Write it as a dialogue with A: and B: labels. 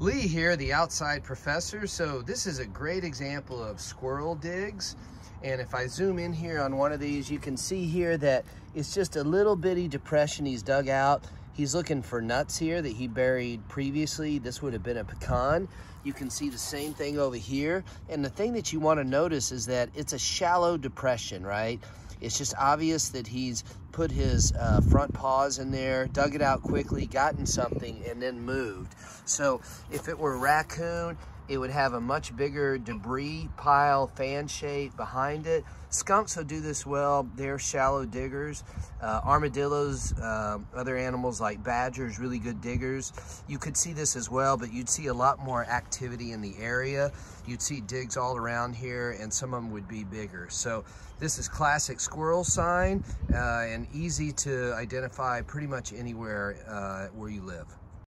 A: Lee here, the outside professor. So this is a great example of squirrel digs. And if I zoom in here on one of these, you can see here that it's just a little bitty depression he's dug out. He's looking for nuts here that he buried previously. This would have been a pecan. You can see the same thing over here. And the thing that you want to notice is that it's a shallow depression, right? It's just obvious that he's put his uh, front paws in there, dug it out quickly, gotten something, and then moved. So if it were raccoon, it would have a much bigger debris pile, fan shape behind it. Skunks will do this well. They're shallow diggers. Uh, armadillos, uh, other animals like badgers, really good diggers. You could see this as well, but you'd see a lot more activity in the area. You'd see digs all around here, and some of them would be bigger. So this is classic squirrel sign uh, and easy to identify pretty much anywhere uh, where you live.